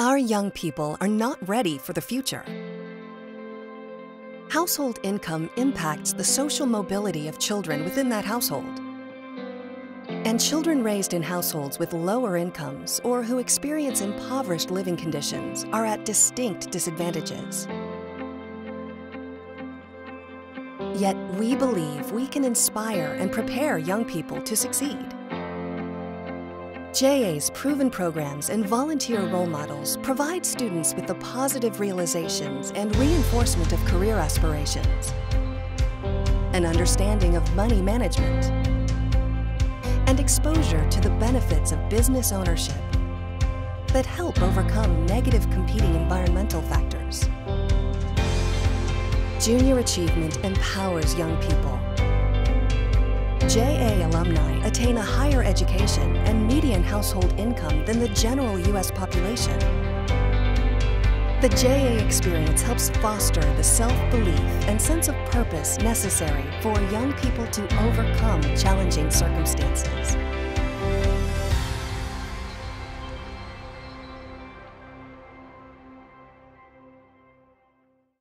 Our young people are not ready for the future. Household income impacts the social mobility of children within that household. And children raised in households with lower incomes or who experience impoverished living conditions are at distinct disadvantages. Yet we believe we can inspire and prepare young people to succeed. JA's proven programs and volunteer role models provide students with the positive realizations and reinforcement of career aspirations, an understanding of money management, and exposure to the benefits of business ownership that help overcome negative competing environmental factors. Junior Achievement empowers young people. JA alumni attain a higher education median household income than the general U.S. population. The JA experience helps foster the self-belief and sense of purpose necessary for young people to overcome challenging circumstances.